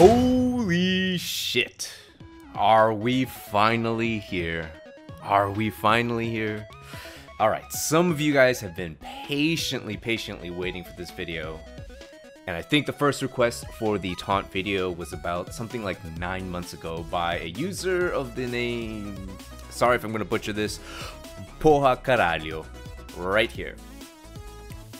Holy shit. Are we finally here? Are we finally here? Alright, some of you guys have been patiently, patiently waiting for this video. And I think the first request for the taunt video was about something like 9 months ago by a user of the name... Sorry if I'm to butcher this. Poha Caralho. Right here.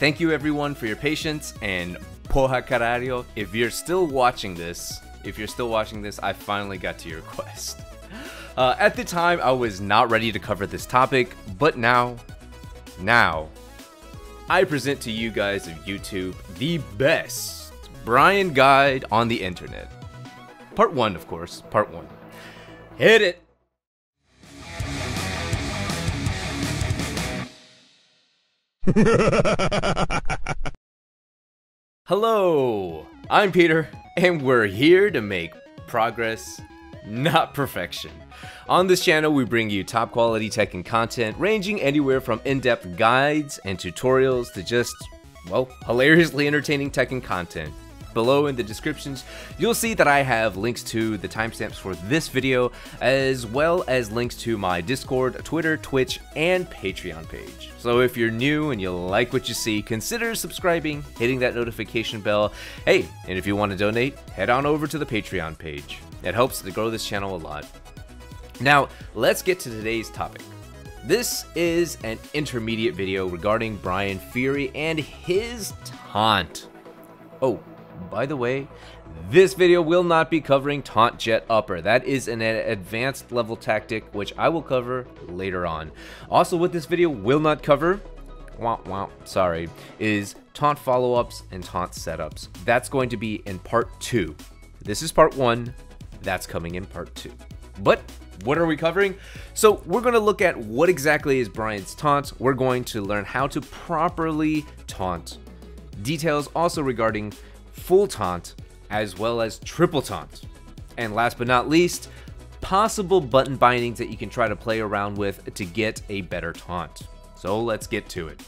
Thank you everyone for your patience and Poha Caralho, if you're still watching this, if you're still watching this, I finally got to your request. Uh, at the time, I was not ready to cover this topic, but now, now, I present to you guys of YouTube the best Bryan guide on the internet. Part 1, of course, part 1. Hit it! Hello, I'm Peter, and we're here to make progress, not perfection. On this channel, we bring you top quality tech and content ranging anywhere from in-depth guides and tutorials to just, well, hilariously entertaining tech and content below in the descriptions, you'll see that I have links to the timestamps for this video, as well as links to my Discord, Twitter, Twitch, and Patreon page. So if you're new and you like what you see, consider subscribing, hitting that notification bell. Hey, and if you want to donate, head on over to the Patreon page. It helps to grow this channel a lot. Now, let's get to today's topic. This is an intermediate video regarding Bryan Fury and his taunt. Oh, by the way, this video will not be covering Taunt Jet Upper. That is an advanced level tactic, which I will cover later on. Also, what this video will not cover, womp womp, sorry, is Taunt follow-ups and Taunt setups. That's going to be in part 2. This is part 1, that's coming in part 2. But what are we covering? So we're going to look at what exactly is Bryan's taunt. We're going to learn how to properly taunt. Details also regarding full taunt, as well as triple taunt. And last but not least, possible button bindings that you can try to play around with to get a better taunt. So let's get to it.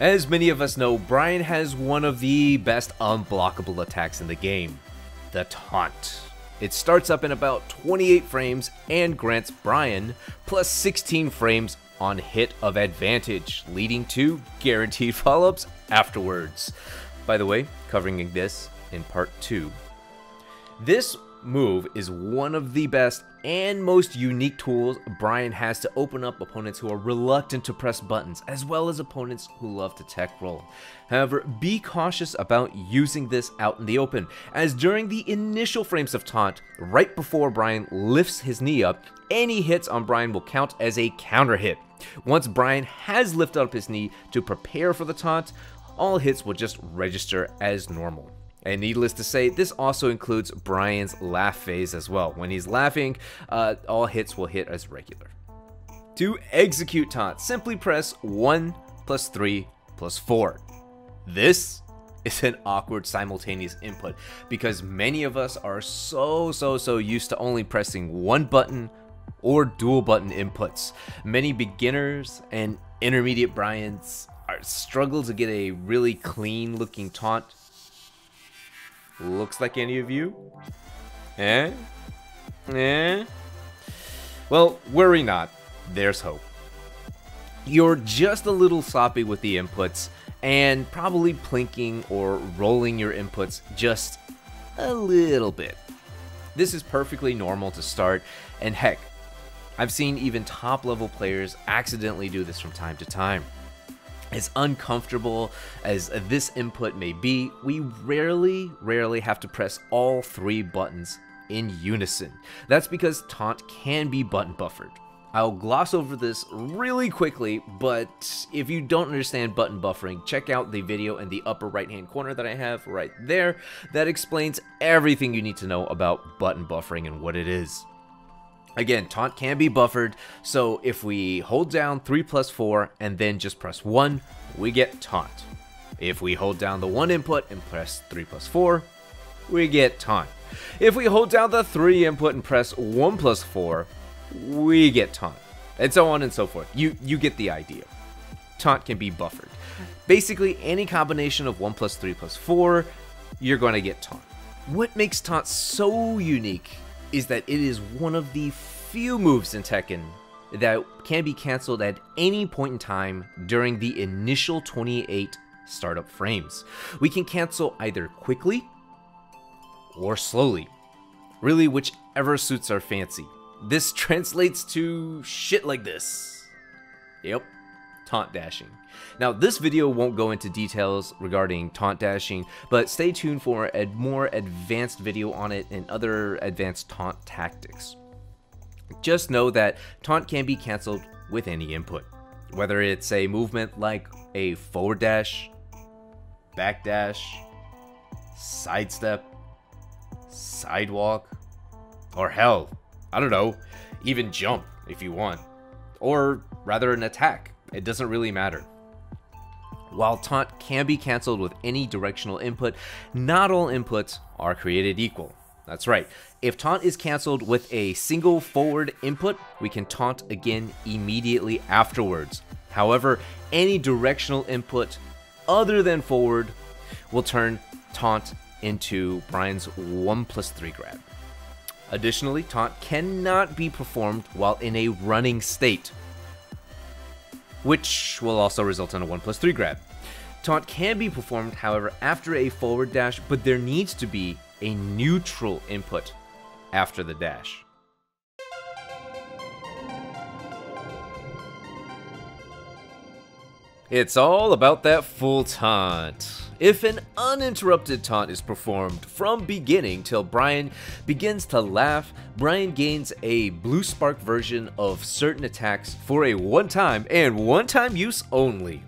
As many of us know, Bryan has one of the best unblockable attacks in the game, the taunt. It starts up in about 28 frames and grants Bryan plus 16 frames on hit of advantage, leading to guaranteed follow-ups afterwards. By the way, covering this in part 2. This move is one of the best and most unique tools Bryan has to open up opponents who are reluctant to press buttons, as well as opponents who love to tech roll. However, be cautious about using this out in the open, as during the initial frames of taunt, right before Bryan lifts his knee up, any hits on Bryan will count as a counter hit. Once Bryan has lifted up his knee to prepare for the taunt, all hits will just register as normal. And needless to say, this also includes Bryan's laugh phase as well. When he's laughing, uh, all hits will hit as regular. To execute taunt, simply press 1 plus 3 plus 4. This is an awkward simultaneous input because many of us are so so so used to only pressing one button or dual button inputs. Many beginners and intermediate Bryans are struggle to get a really clean looking taunt Looks like any of you? Eh? Eh? Well, worry not. There's hope. You're just a little sloppy with the inputs and probably plinking or rolling your inputs just a little bit. This is perfectly normal to start, and heck, I've seen even top level players accidentally do this from time to time. As uncomfortable as this input may be, we rarely, rarely have to press all three buttons in unison. That's because taunt can be button buffered. I'll gloss over this really quickly, but if you don't understand button buffering, check out the video in the upper right hand corner that I have right there that explains everything you need to know about button buffering and what it is. Again, taunt can be buffered, so if we hold down 3 plus 4 and then just press 1, we get taunt. If we hold down the 1 input and press 3 plus 4, we get taunt. If we hold down the 3 input and press 1 plus 4, we get taunt. And so on and so forth. You, you get the idea. taunt can be buffered. Basically, any combination of 1 plus 3 plus 4, you're going to get taunt. What makes taunt so unique is that it is one of the few moves in Tekken that can be cancelled at any point in time during the initial 28 startup frames. We can cancel either quickly or slowly, really whichever suits our fancy. This translates to shit like this. Yep, taunt dashing. Now, this video won't go into details regarding taunt dashing, but stay tuned for a more advanced video on it and other advanced taunt tactics. Just know that taunt can be cancelled with any input, whether it's a movement like a forward dash, back dash, sidestep, sidewalk, or hell, I don't know, even jump if you want, or rather an attack. It doesn't really matter. While taunt can be cancelled with any directional input, not all inputs are created equal. That's right. If taunt is cancelled with a single forward input, we can taunt again immediately afterwards. However, any directional input other than forward will turn taunt into Bryan's 1 plus 3 grab. Additionally, taunt cannot be performed while in a running state, which will also result in a 1 plus 3 grab. Taunt can be performed, however, after a forward dash, but there needs to be a neutral input after the dash. It's all about that full taunt. If an uninterrupted taunt is performed from beginning till Bryan begins to laugh, Bryan gains a blue spark version of certain attacks for a one-time and one-time use only.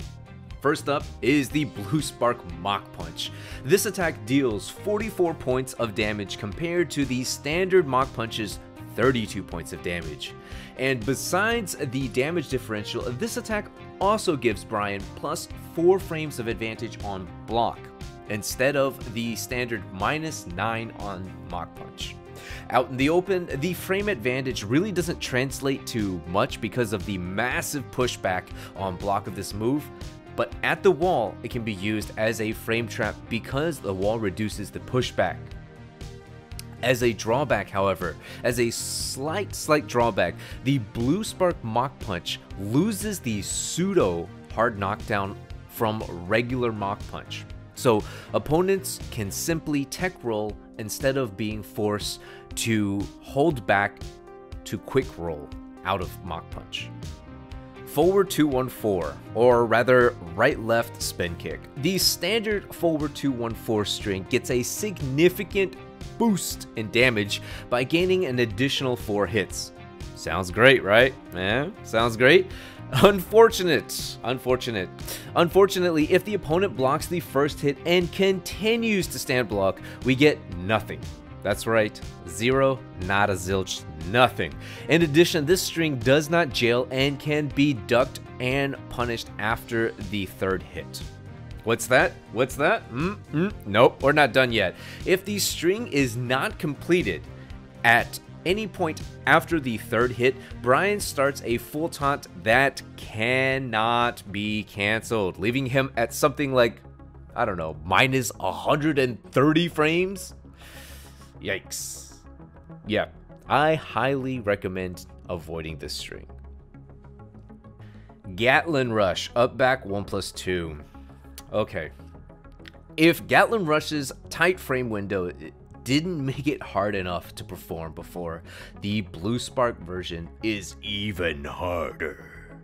First up is the Blue Spark Mach Punch. This attack deals 44 points of damage compared to the standard Mach Punch's 32 points of damage. And besides the damage differential, this attack also gives Bryan plus 4 frames of advantage on block, instead of the standard minus 9 on Mach Punch. Out in the open, the frame advantage really doesn't translate to much because of the massive pushback on block of this move, but at the wall, it can be used as a frame trap because the wall reduces the pushback. As a drawback, however, as a slight, slight drawback, the Blue Spark Mach Punch loses the pseudo hard knockdown from regular Mach Punch. So opponents can simply tech roll instead of being forced to hold back to quick roll out of Mach Punch forward 214, or rather right left spin kick. The standard forward 214 string gets a significant boost in damage by gaining an additional 4 hits. Sounds great, right? Yeah, sounds great. Unfortunate. Unfortunate. Unfortunately, if the opponent blocks the first hit and continues to stand block, we get nothing. That's right, zero, not a zilch, nothing. In addition, this string does not jail and can be ducked and punished after the third hit. What's that? What's that? Mm, mm, nope, we're not done yet. If the string is not completed at any point after the third hit, Bryan starts a full taunt that cannot be canceled, leaving him at something like, I don't know, minus 130 frames? Yikes. Yeah, I highly recommend avoiding this string. Gatling Rush, up back 1 plus 2. Okay. If Gatling Rush's tight frame window didn't make it hard enough to perform before, the Blue Spark version is even harder.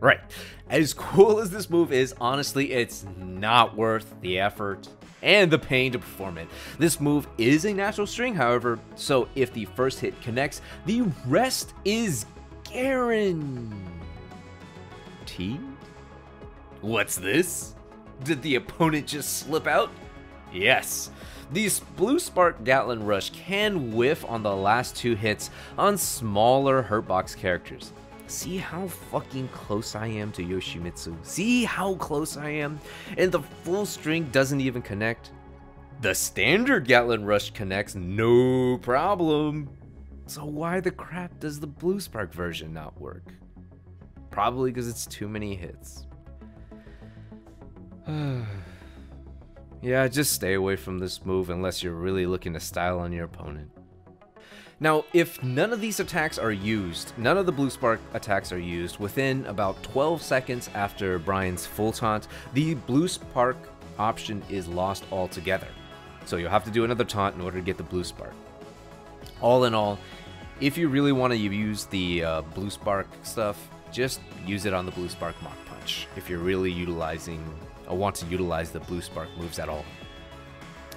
Right. As cool as this move is, honestly, it's not worth the effort and the pain to perform it. This move is a natural string, however, so if the first hit connects, the rest is guaranteed. T? What's this? Did the opponent just slip out? Yes. The Blue Spark Gatling Rush can whiff on the last two hits on smaller Hurtbox characters. See how fucking close I am to Yoshimitsu? See how close I am? And the full string doesn't even connect? The standard Gatling Rush connects no problem. So why the crap does the Blue Spark version not work? Probably because it's too many hits. yeah, just stay away from this move unless you're really looking to style on your opponent. Now, if none of these attacks are used, none of the Blue Spark attacks are used within about 12 seconds after Bryan's full taunt, the Blue Spark option is lost altogether. So you'll have to do another taunt in order to get the Blue Spark. All in all, if you really want to use the uh, Blue Spark stuff, just use it on the Blue Spark Mach Punch if you're really utilizing or want to utilize the Blue Spark moves at all.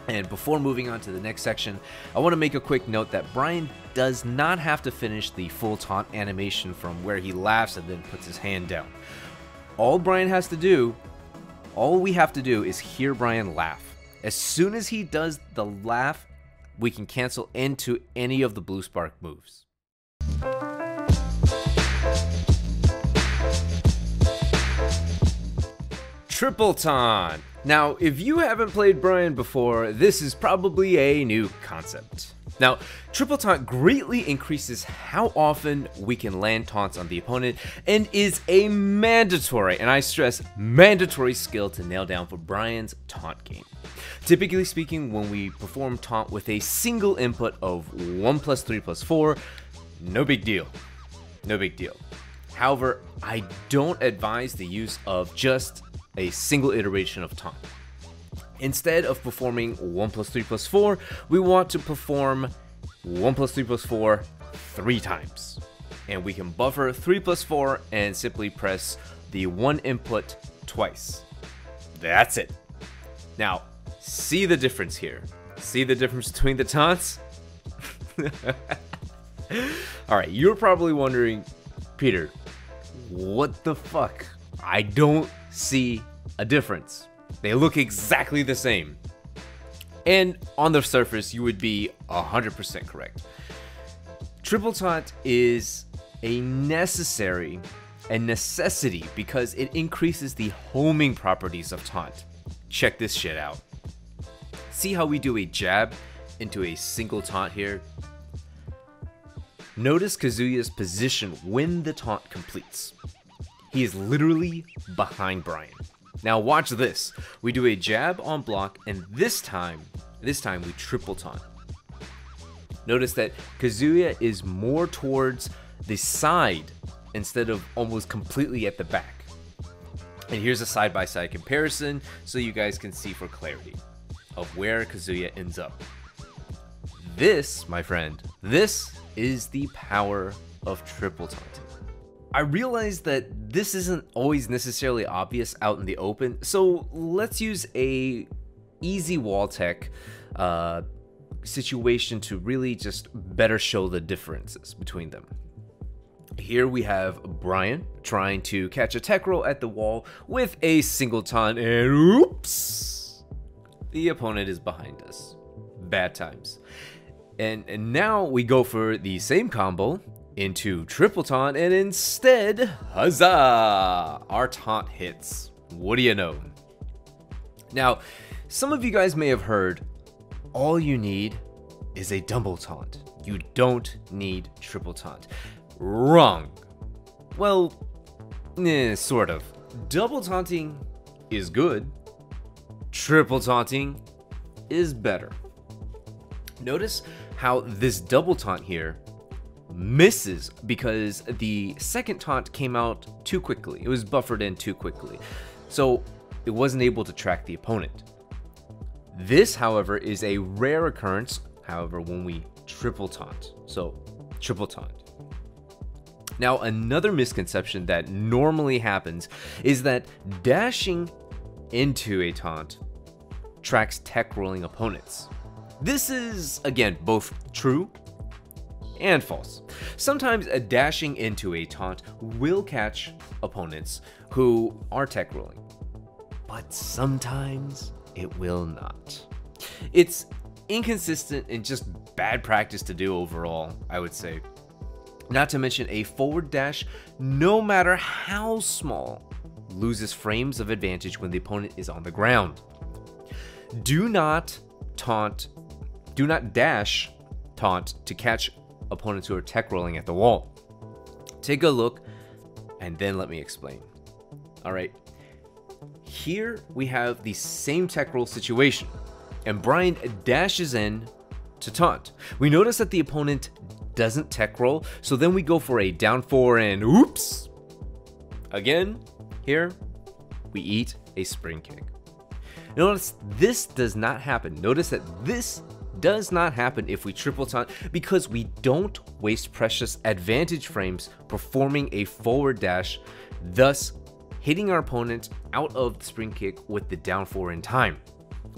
And before moving on to the next section, I want to make a quick note that Bryan does not have to finish the full taunt animation from where he laughs and then puts his hand down. All Bryan has to do, all we have to do is hear Bryan laugh. As soon as he does the laugh, we can cancel into any of the Blue Spark moves. Triple Taunt. Now, if you haven't played Bryan before, this is probably a new concept. Now, Triple Taunt greatly increases how often we can land taunts on the opponent and is a mandatory, and I stress mandatory skill to nail down for Bryan's taunt game. Typically speaking, when we perform taunt with a single input of 1 plus 3 plus 4, no big deal. No big deal. However, I don't advise the use of just a single iteration of taunt. Instead of performing 1 plus 3 plus 4, we want to perform 1 plus 3 plus 4 three times. And we can buffer 3 plus 4 and simply press the one input twice. That's it. Now, see the difference here. See the difference between the taunts? Alright, you're probably wondering, Peter, what the fuck? I don't see a difference. They look exactly the same. And on the surface, you would be 100% correct. Triple Taunt is a necessary and necessity because it increases the homing properties of Taunt. Check this shit out. See how we do a jab into a single taunt here? Notice Kazuya's position when the taunt completes. He is literally behind Bryan. Now watch this. We do a jab on block, and this time, this time we triple taunt. Notice that Kazuya is more towards the side instead of almost completely at the back. And here's a side-by-side -side comparison so you guys can see for clarity of where Kazuya ends up. This, my friend, this is the power of triple taunting. I realize that this isn't always necessarily obvious out in the open, so let's use a easy wall tech uh, situation to really just better show the differences between them. Here we have Bryan trying to catch a tech roll at the wall with a single taunt, and oops, the opponent is behind us. Bad times. And, and now we go for the same combo, into triple taunt, and instead, huzzah! Our taunt hits. What do you know? Now, some of you guys may have heard, all you need is a double taunt. You don't need triple taunt. Wrong. Well, eh, sort of. Double taunting is good. Triple taunting is better. Notice how this double taunt here misses because the second taunt came out too quickly. It was buffered in too quickly. So it wasn't able to track the opponent. This, however, is a rare occurrence, however, when we triple taunt. So triple taunt. Now, another misconception that normally happens is that dashing into a taunt tracks tech rolling opponents. This is, again, both true and false. Sometimes a dashing into a taunt will catch opponents who are tech rolling, but sometimes it will not. It's inconsistent and just bad practice to do overall, I would say. Not to mention a forward dash, no matter how small, loses frames of advantage when the opponent is on the ground. Do not taunt, do not dash taunt to catch opponents who are tech rolling at the wall. Take a look and then let me explain. All right. here we have the same tech roll situation, and Bryan dashes in to taunt. We notice that the opponent doesn't tech roll, so then we go for a down four and oops! Again, here, we eat a spring kick. Notice this does not happen. Notice that this does not happen if we triple taunt because we don't waste precious advantage frames performing a forward dash, thus hitting our opponent out of the spring kick with the down four in time.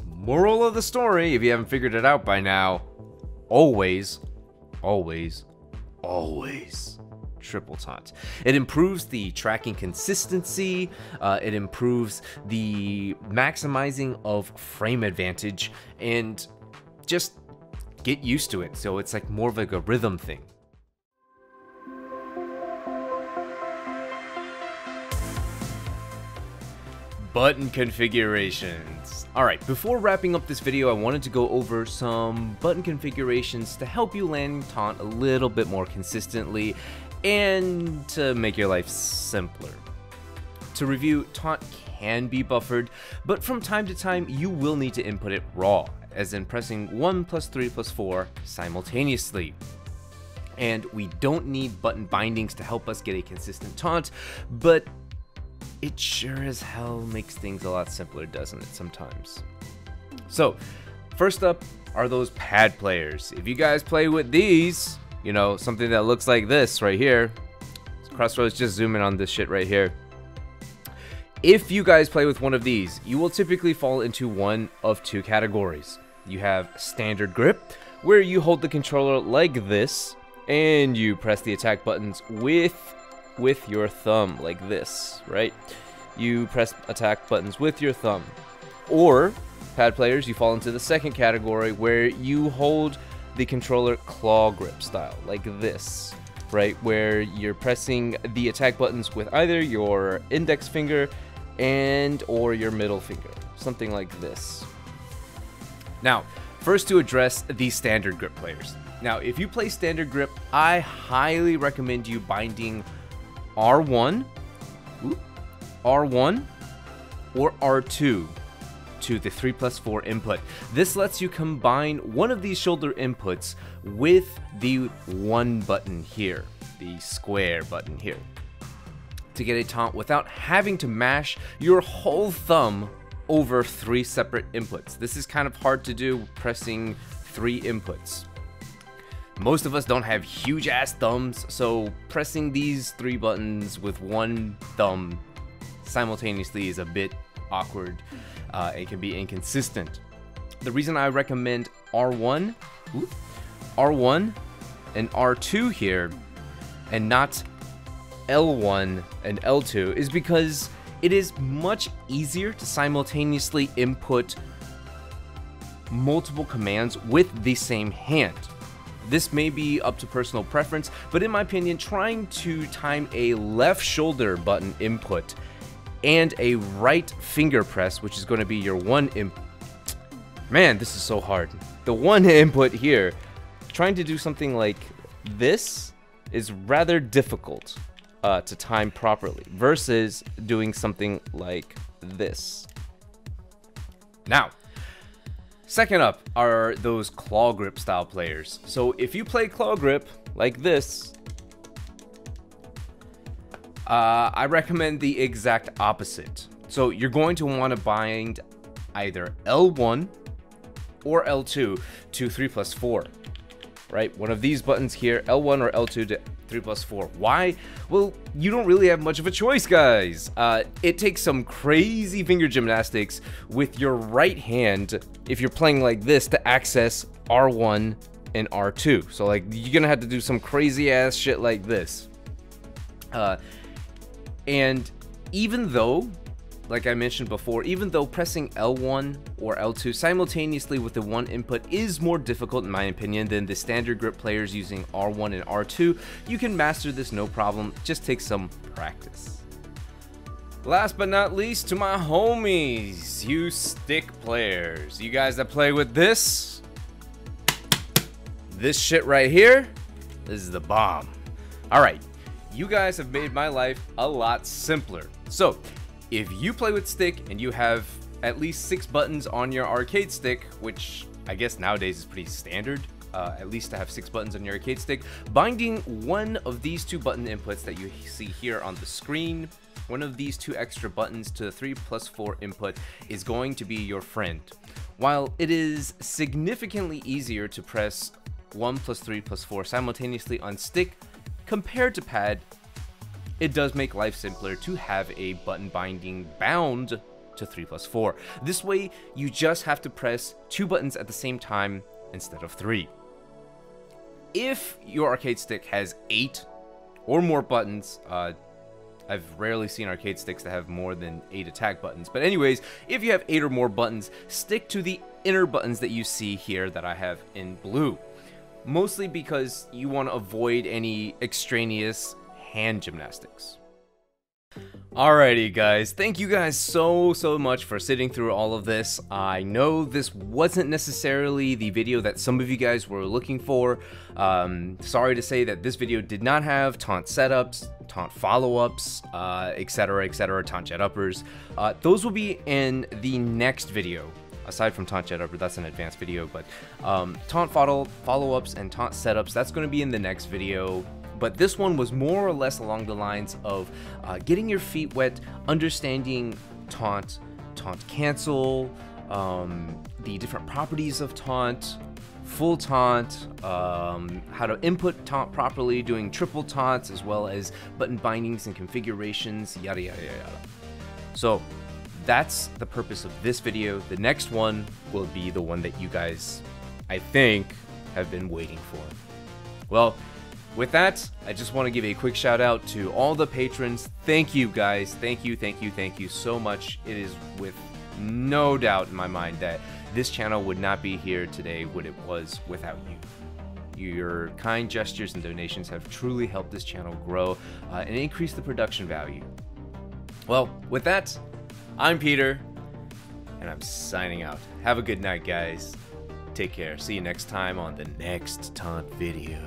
Moral of the story, if you haven't figured it out by now, always, always, always triple taunt. It improves the tracking consistency, uh, it improves the maximizing of frame advantage, and just get used to it. So it's like more of like a rhythm thing. Button configurations. Alright, before wrapping up this video, I wanted to go over some button configurations to help you land taunt a little bit more consistently and to make your life simpler. To review, taunt can be buffered, but from time to time you will need to input it raw, as in pressing 1 plus 3 plus 4 simultaneously. And we don't need button bindings to help us get a consistent taunt, but it sure as hell makes things a lot simpler, doesn't it, sometimes? So, first up are those pad players. If you guys play with these, you know, something that looks like this right here, Crossroads just zoom in on this shit right here. If you guys play with one of these, you will typically fall into one of two categories. You have standard grip, where you hold the controller like this, and you press the attack buttons with with your thumb like this, right? You press attack buttons with your thumb. Or, pad players, you fall into the second category where you hold the controller claw grip style, like this, right? Where you're pressing the attack buttons with either your index finger and or your middle finger, something like this. Now, first to address the standard grip players. Now, if you play standard grip, I highly recommend you binding R1, R1, or R2 to the 3 plus 4 input. This lets you combine one of these shoulder inputs with the one button here, the square button here, to get a taunt without having to mash your whole thumb over three separate inputs. This is kind of hard to do pressing three inputs. Most of us don't have huge ass thumbs, so pressing these three buttons with one thumb simultaneously is a bit awkward. Uh, it can be inconsistent. The reason I recommend R1, R1 and R2 here, and not L1 and L2 is because it is much easier to simultaneously input multiple commands with the same hand. This may be up to personal preference, but in my opinion, trying to time a left shoulder button input and a right finger press, which is going to be your one input. Man, this is so hard. The one input here, trying to do something like this is rather difficult uh, to time properly versus doing something like this. Now, Second up are those claw grip style players. So if you play claw grip like this, uh, I recommend the exact opposite. So you're going to want to bind either L1 or L2 to 3 plus 4, right? One of these buttons here, L1 or L2 to 3 plus 4. Why? Well, you don't really have much of a choice, guys. Uh, it takes some crazy finger gymnastics with your right hand if you're playing like this to access R1 and R2. So, like, you're gonna have to do some crazy ass shit like this. Uh, and even though like I mentioned before, even though pressing L1 or L2 simultaneously with the one input is more difficult in my opinion than the standard grip players using R1 and R2, you can master this no problem, just take some practice. Last but not least, to my homies, you stick players. You guys that play with this, this shit right here, this is the bomb. All right, you guys have made my life a lot simpler. So, if you play with stick and you have at least six buttons on your arcade stick, which I guess nowadays is pretty standard, uh, at least to have six buttons on your arcade stick, binding one of these two button inputs that you see here on the screen, one of these two extra buttons to the 3 plus 4 input is going to be your friend. While it is significantly easier to press 1 plus 3 plus 4 simultaneously on stick compared to pad, it does make life simpler to have a button binding bound to 3 plus 4. This way, you just have to press two buttons at the same time instead of three. If your arcade stick has eight or more buttons, uh, I've rarely seen arcade sticks that have more than 8 attack buttons. But anyways, if you have 8 or more buttons, stick to the inner buttons that you see here that I have in blue. Mostly because you want to avoid any extraneous hand gymnastics. Alrighty guys, thank you guys so so much for sitting through all of this. I know this wasn't necessarily the video that some of you guys were looking for. Um, sorry to say that this video did not have taunt setups, taunt follow-ups, uh, etc etc, taunt jet uppers. Uh, those will be in the next video aside from taunt jet upper that's an advanced video but um, taunt follow-ups and taunt setups that's going to be in the next video but this one was more or less along the lines of uh, getting your feet wet, understanding taunt, taunt cancel, um, the different properties of taunt, full taunt, um, how to input taunt properly, doing triple taunts, as well as button bindings and configurations, yada yada yada. So that's the purpose of this video. The next one will be the one that you guys, I think, have been waiting for. Well, with that, I just want to give a quick shout out to all the patrons. Thank you guys. Thank you, thank you, thank you so much. It is with no doubt in my mind that this channel would not be here today what it was without you. Your kind gestures and donations have truly helped this channel grow uh, and increase the production value. Well, with that, I'm Peter, and I'm signing out. Have a good night, guys. Take care. See you next time on the next Taunt video.